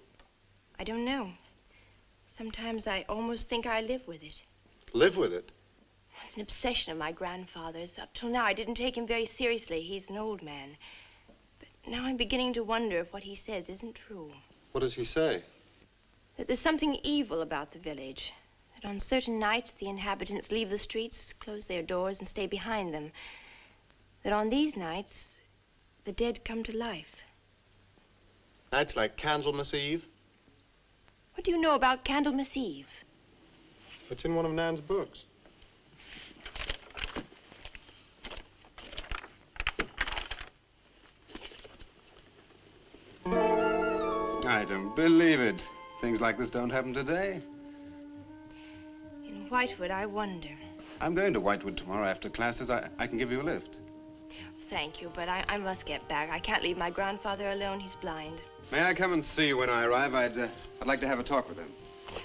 I don't know. Sometimes I almost think I live with it.
Live with it?
It's an obsession of my grandfather's. Up till now, I didn't take him very seriously. He's an old man. But now I'm beginning to wonder if what he says isn't true.
What does he say?
That there's something evil about the village. That on certain nights, the inhabitants leave the streets, close their doors, and stay behind them. That on these nights, the dead come to life.
Nights like Candlemas Eve?
What do you know about Candlemas Eve?
It's in one of Nan's books.
I don't believe it. Things like this don't happen today.
In Whitewood, I wonder.
I'm going to Whitewood tomorrow after classes. I, I can give you a lift.
Thank you, but I, I must get back. I can't leave my grandfather alone. He's blind.
May I come and see you when I arrive? I'd, uh, I'd like to have a talk with him.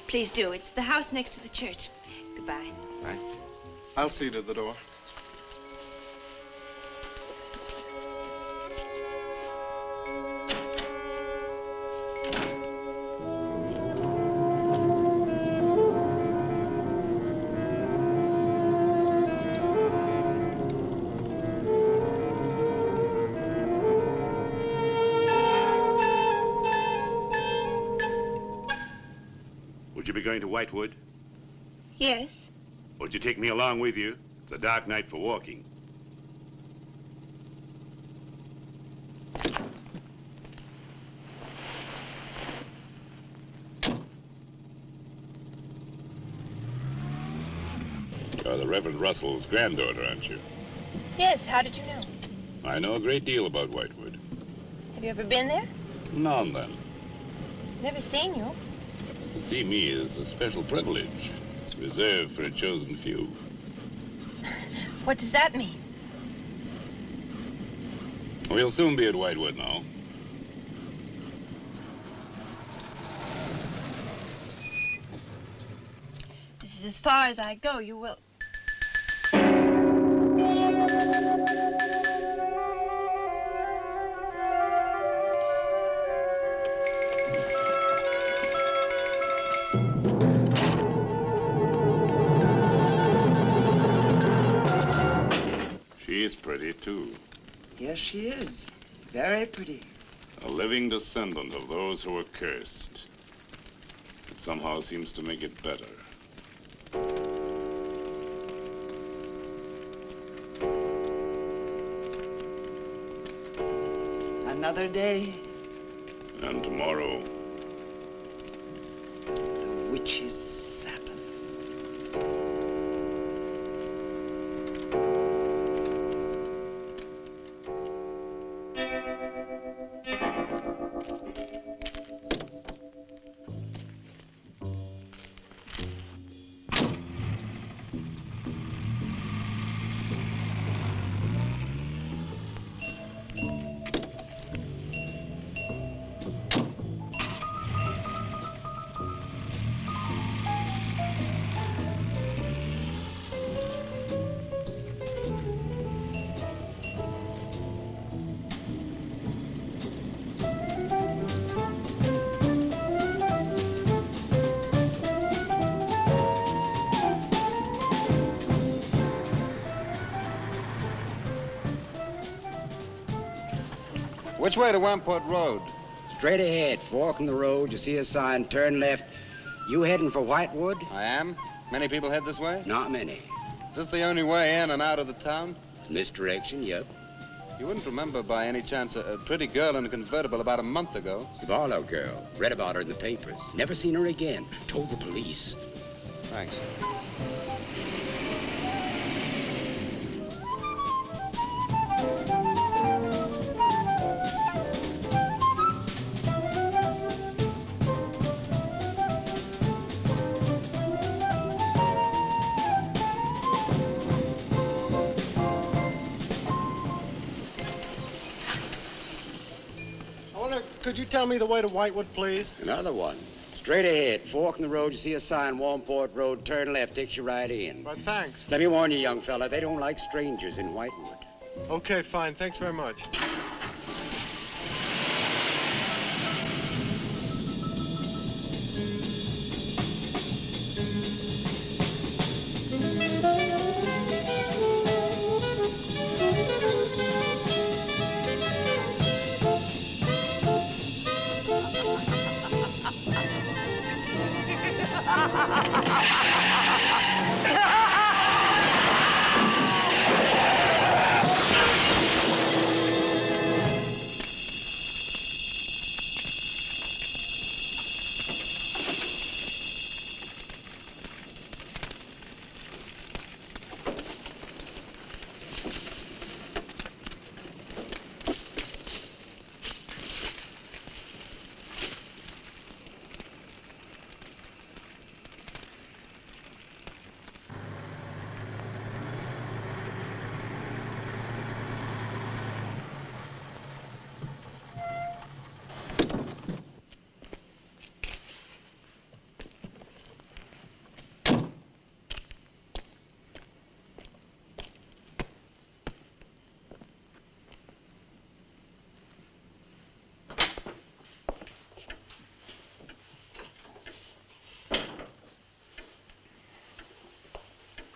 Please do. It's the house next to the church. Goodbye.
Bye.
I'll see you to the door.
Whitewood?
Yes.
Would you take me along with you? It's a dark night for walking. You're the Reverend Russell's granddaughter, aren't you?
Yes. How did you know?
I know a great deal about Whitewood.
Have you ever been there?
Now and then.
Never seen you.
To see me is a special privilege. It's reserved for a chosen few.
What does that mean?
We'll soon be at Whitewood now.
This is as far as I go. You will.
She is pretty, too.
Yes, she is. Very pretty.
A living descendant of those who were cursed. It somehow seems to make it better.
Another day,
And tomorrow,
the witch's Sabbath.
Which way to Wamport Road?
Straight ahead, fork in the road, you see a sign, turn left. You heading for Whitewood?
I am. Many people head this way?
Not many.
Is this the only way in and out of the town?
This direction. yep.
You wouldn't remember by any chance a, a pretty girl in a convertible about a month ago?
Barlow girl. Read about her in the papers. Never seen her again. Told the police.
Thanks.
Tell me the way to Whitewood, please?
Another one. Straight ahead, fork in the road, you see a sign, Warmport Road, turn left, takes you right in.
But thanks.
Let me warn you, young fella, they don't like strangers in Whitewood.
Okay, fine. Thanks very much.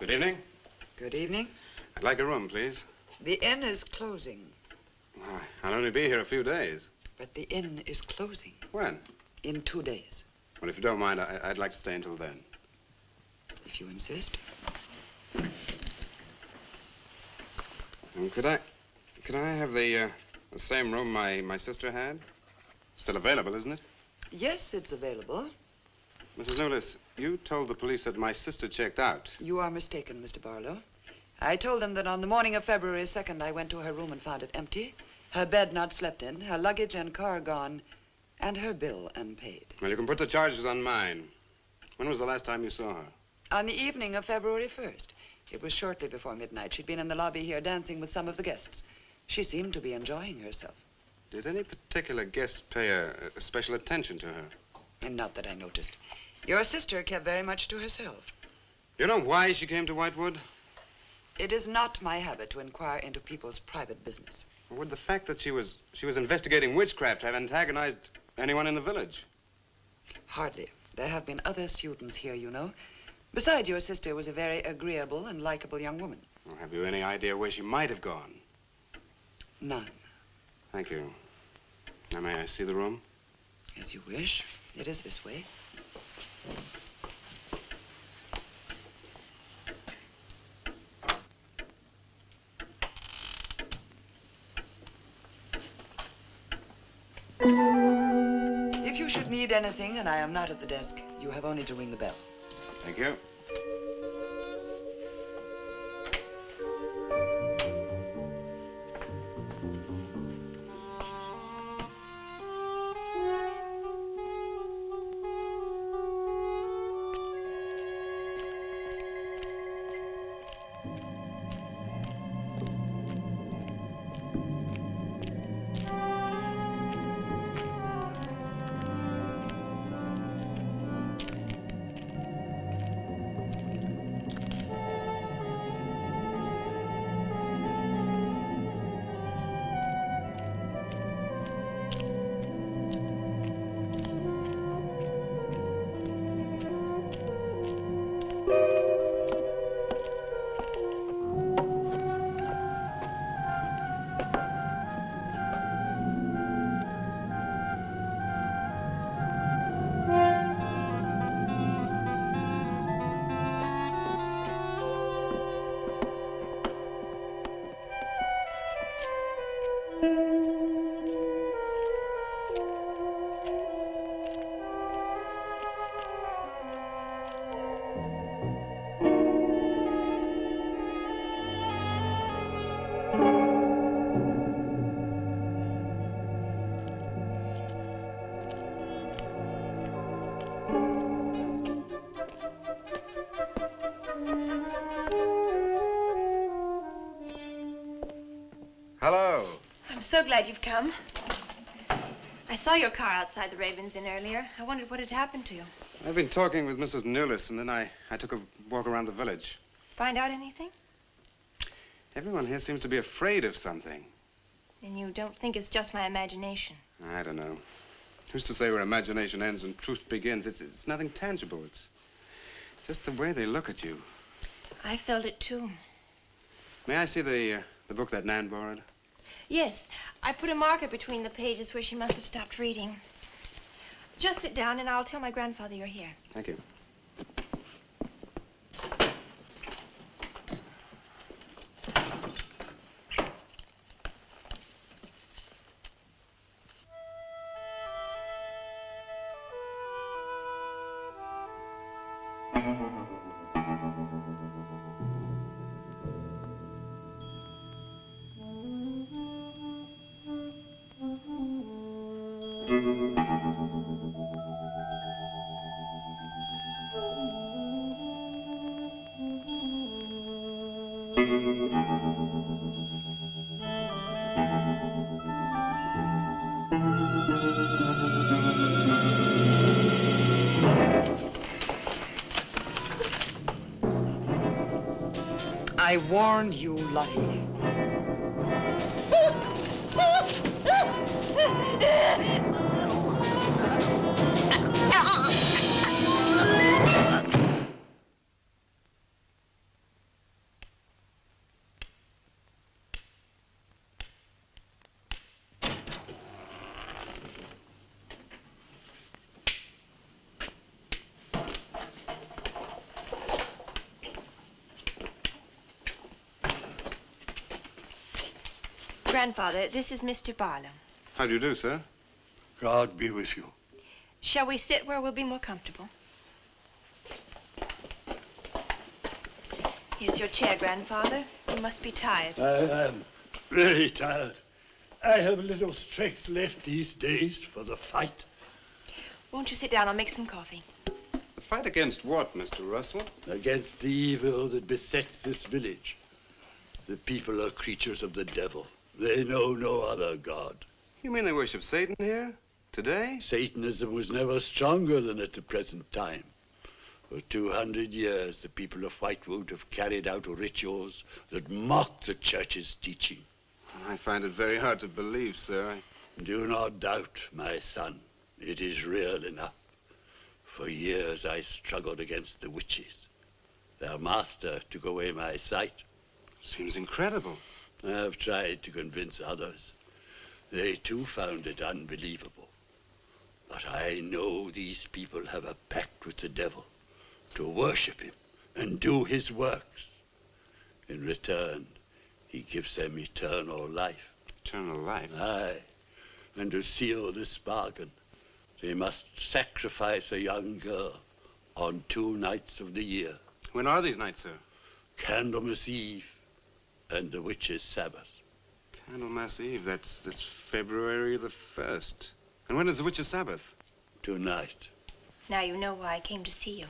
Good evening.
Good evening.
I'd like a room, please.
The inn is closing,
Why, I'll only be here a few days.
but the inn is closing
When?
in two days,
Well, if you don't mind, I, I'd like to stay until then.
if you insist.
Um, could I, could I have the, uh, the same room my, my sister had? Still available, isn't it?
Yes, it's available.
Mrs. Newless, you told the police that my sister checked out.
You are mistaken, Mr. Barlow. I told them that on the morning of February 2nd, I went to her room and found it empty, her bed not slept in, her luggage and car gone, and her bill unpaid.
Well, you can put the charges on mine. When was the last time you saw her?
On the evening of February 1st. It was shortly before midnight. She'd been in the lobby here dancing with some of the guests. She seemed to be enjoying herself.
Did any particular guest pay a, a special attention to her?
And not that I noticed. Your sister kept very much to herself.
You know why she came to Whitewood?
It is not my habit to inquire into people's private business.
Would the fact that she was she was investigating witchcraft have antagonized anyone in the village?
Hardly. There have been other students here, you know. Besides, your sister was a very agreeable and likable young woman.
Well, have you any idea where she might have gone?
None.
Thank you. Now, may I see the room?
As you wish. It is this way. If you should need anything and I am not at the desk, you have only to ring the bell.
Thank you.
Come. I saw your car outside the Ravens Inn earlier. I wondered what had happened to you.
I've been talking with Mrs. Newless, and then I, I took a walk around the village.
Find out anything?
Everyone here seems to be afraid of something.
And you don't think it's just my imagination?
I don't know. Who's to say where imagination ends and truth begins? It's, it's nothing tangible. It's just the way they look at you.
I felt it too.
May I see the, uh, the book that Nan borrowed?
Yes, I put a marker between the pages where she must have stopped reading. Just sit down and I'll tell my grandfather you're here.
Thank you.
Warned you, Lottie.
Grandfather, this is Mr. Barlow.
How do you do, sir?
God be with you.
Shall we sit where we'll be more comfortable? Here's your chair, Grandfather. You must be tired.
I am really tired. I have little strength left these days for the fight.
Won't you sit down? I'll make some coffee.
The fight against what, Mr. Russell?
Against the evil that besets this village. The people are creatures of the devil. They know no other God.
You mean they worship Satan here? Today?
Satanism was never stronger than at the present time. For 200 years, the people of Whitewood have carried out rituals that mock the church's teaching.
I find it very hard to believe, sir. I...
Do not doubt, my son. It is real enough. For years I struggled against the witches. Their master took away my sight.
Seems incredible.
I have tried to convince others. They too found it unbelievable. But I know these people have a pact with the devil to worship him and do his works. In return, he gives them eternal life.
Eternal life?
Aye. And to seal this bargain, they must sacrifice a young girl on two nights of the year.
When are these nights, sir?
Candlemas Eve and the witch's Sabbath.
Candlemas Eve, that's, that's February the 1st. And when is the witch's Sabbath?
Tonight.
Now you know why I came to see you.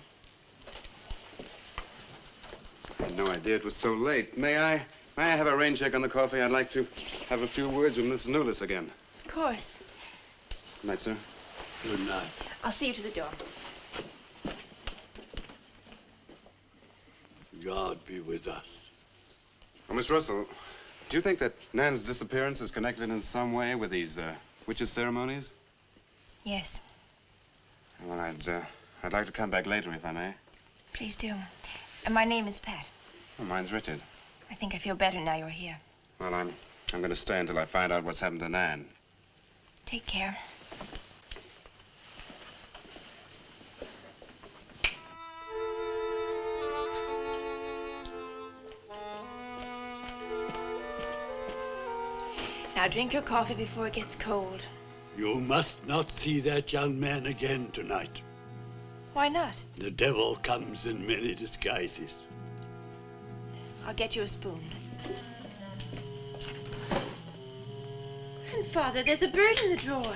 I had no idea it was so late. May I, may I have a rain check on the coffee? I'd like to have a few words with Miss Newless again.
Of course.
Good night, sir.
Good night.
I'll see you to the door.
God be with us.
Oh, Miss Russell, do you think that Nan's disappearance is connected in some way with these uh, witches' ceremonies?
Yes,
Well, I'd, uh, I'd like to come back later, if I may.
please do. And my name is Pat.
Oh, mine's Richard.
I think I feel better now you're here.
Well, I'm, I'm going to stay until I find out what's happened to Nan.
Take care. Now drink your coffee before it gets cold.
You must not see that young man again tonight.
Why not?
The devil comes in many disguises.
I'll get you a spoon. Grandfather, there's a bird in the drawer.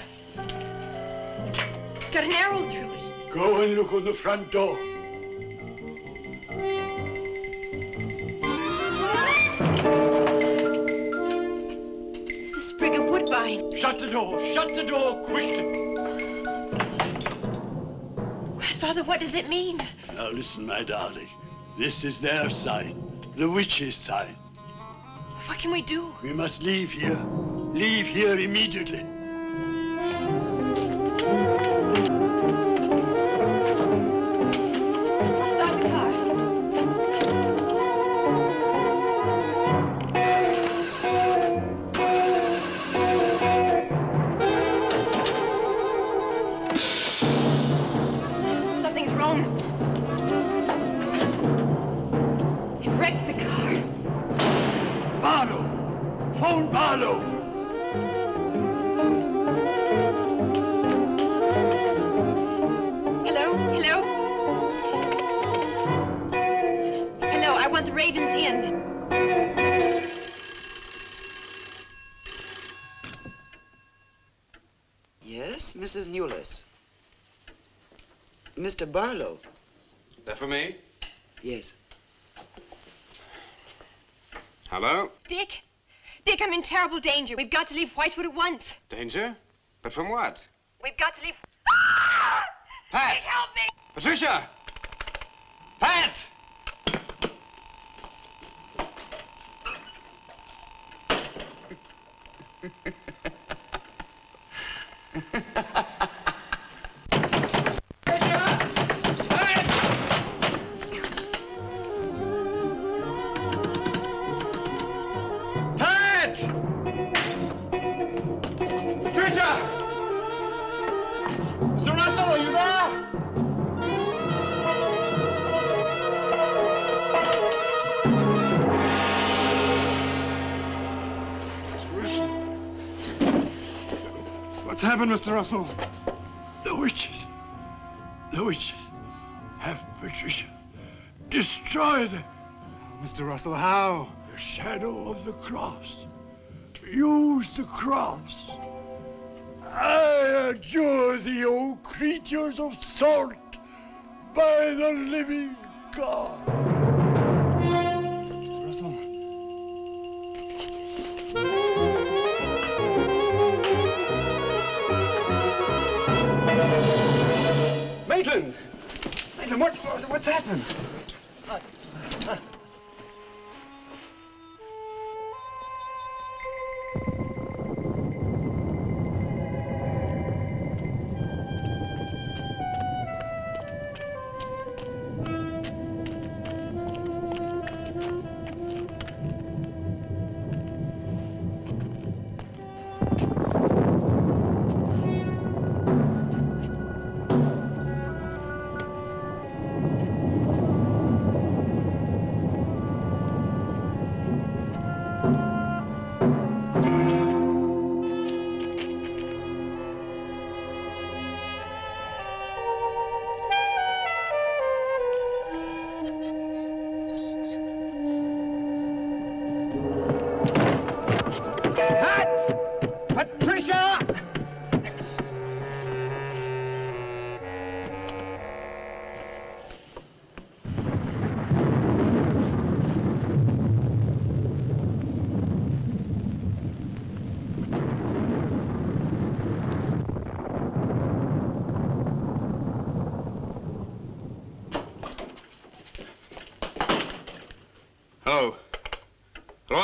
It's got an arrow through it.
Go and look on the front door.
There's a sprig of woodbine sign.
Shut the door. Shut the door quickly.
Grandfather, what does it mean?
Now listen, my darling. This is their sign. The witch's sign.
What can we do?
We must leave here. Leave here immediately. Phone
Hello? Hello? Hello, I want the Ravens Inn.
Yes, Mrs. Newless. Mr. Barlow.
That for me?
Yes.
Hello?
Dick? Dick, I'm in terrible danger. We've got to leave Whitewood at once.
Danger? But from what?
We've got to leave.
Pat!
Dick, help me!
Patricia! Pat!
Pat! Mr. Russell? The witches. The witches have Patricia. Destroy them.
Mr. Russell, how?
The shadow of the cross. Use the cross. I adjure thee, O creatures of salt, by the living God.
Maitland! Maitland, what, what's happened?
Pat!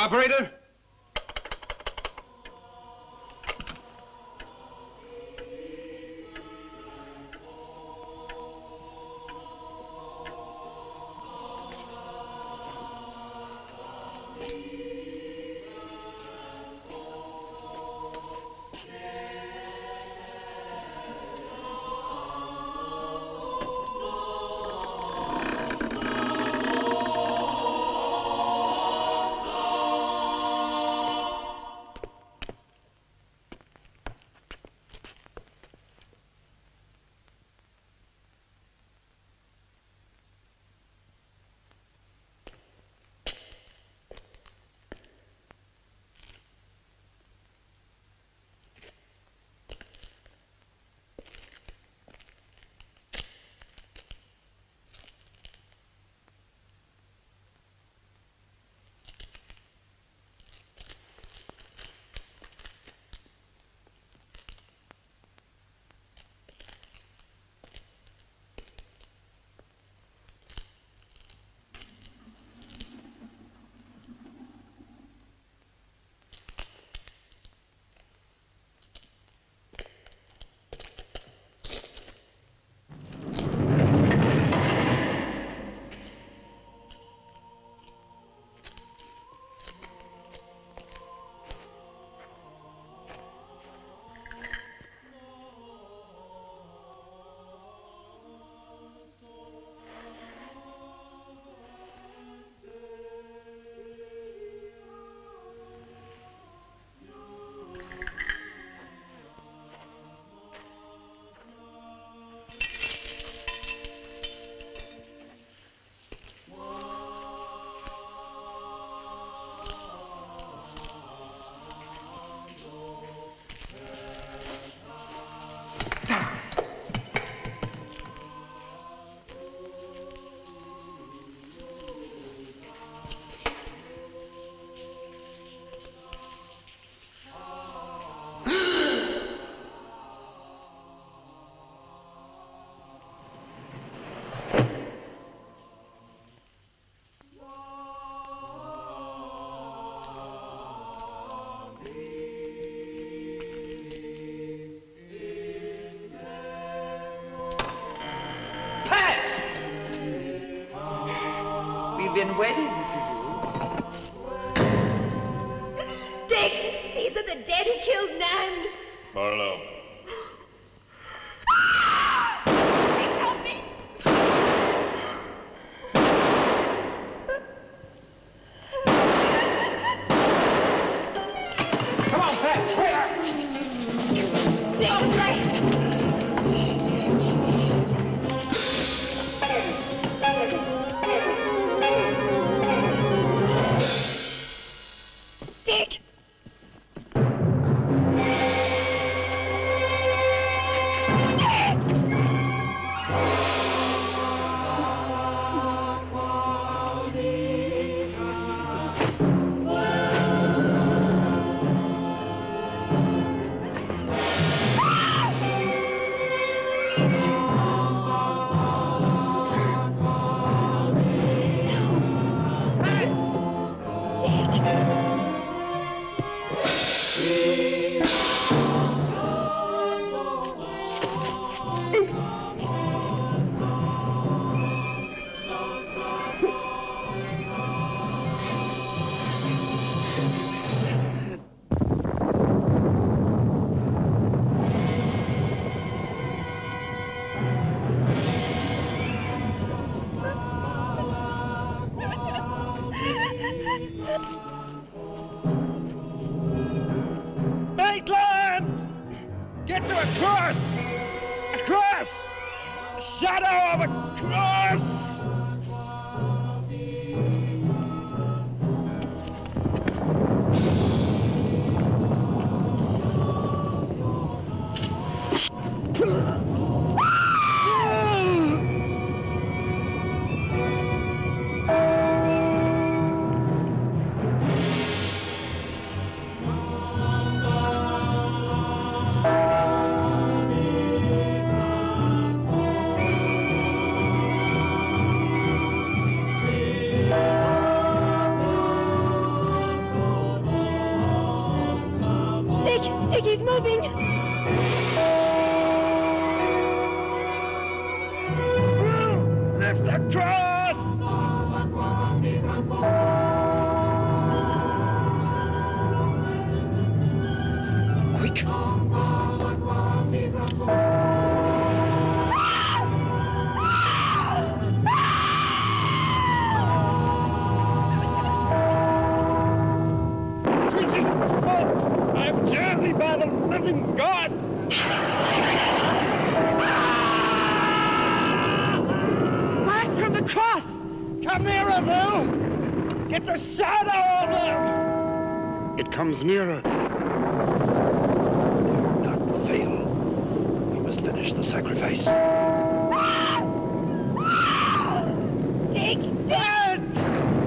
Operator?
been waiting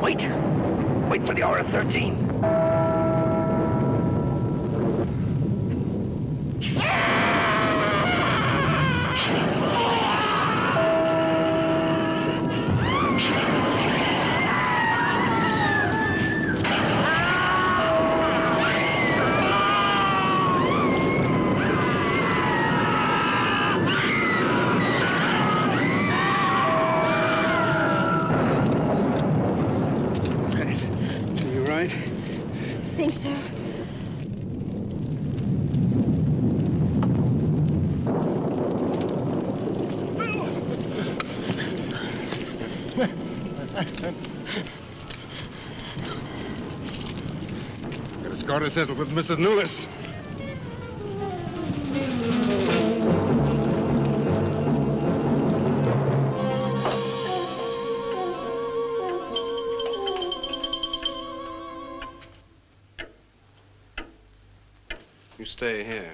Wait. Wait for the hour of 13.
settled with Mrs. Newless. You stay here.